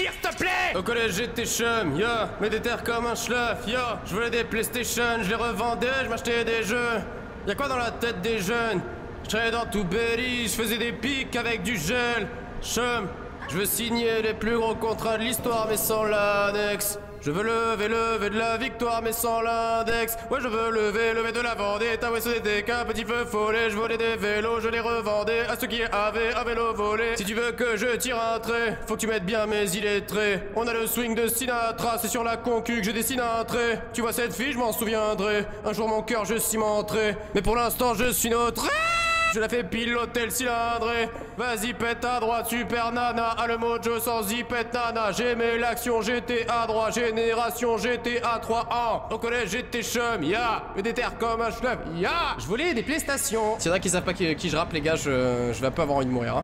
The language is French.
s'il te plaît Au collège j'étais chum, yo, mais des terres comme un schluff, yo. Je voulais des PlayStation, je les revendais, je m'achetais des jeux. Y'a quoi dans la tête des jeunes? Je dans tout Belly, je faisais des pics avec du gel. Chum, je veux signer les plus gros contrats de l'histoire, mais sans l'index. Je veux lever, lever de la victoire, mais sans l'index. Ouais, je veux lever, lever de la vendetta. Ouais, c'était qu'un petit peu follet. Je volais des vélos, je les revendais à ceux qui avaient un vélo volé. Si tu veux que je tire un trait, faut que tu mettes bien mes illettrés. On a le swing de Sinatra, c'est sur la concu que je dessine un trait. Tu vois cette fille, je m'en souviendrai. Un jour mon cœur, je cimenterai. Mais pour l'instant, je suis notre. Je la fais piloter le cylindré. Vas-y, pète à droite, super nana. A le mojo sans y pète nana. J'aimais l'action, j'étais à droite. Génération, j'étais à 3 ans. Au collège, j'étais chum, ya. Mais des terres comme un schluff, ya. Je voulais des PlayStation. C'est vrai qu'ils savent pas qui, qui je rappe, les gars. Je, je vais peu avoir envie de mourir. hein.